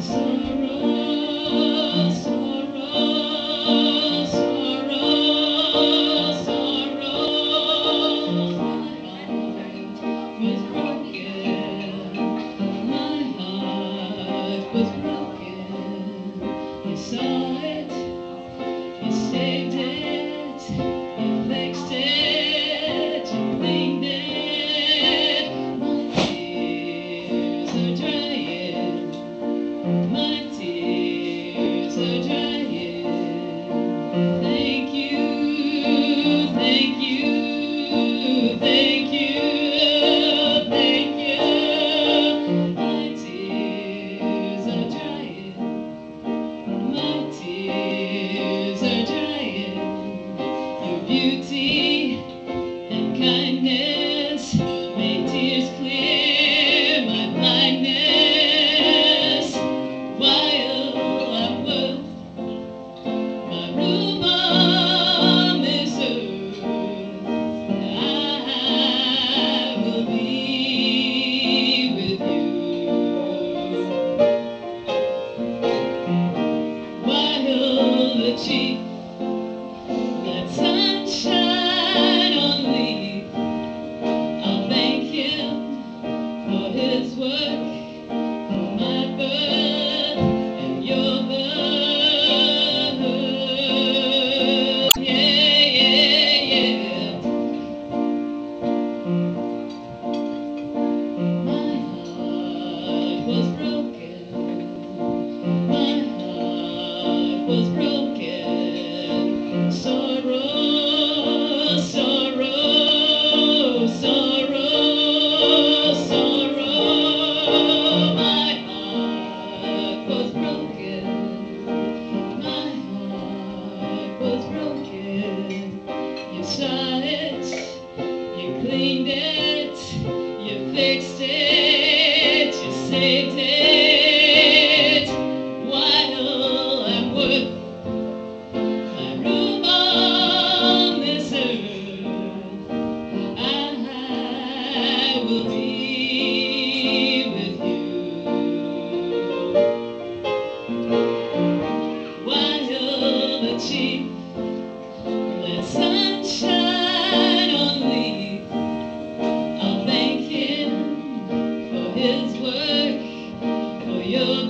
see. City. it, you cleaned it, you fixed it, you saved it. While I'm worth my room on this earth, I will be with you. While the cheap Woo!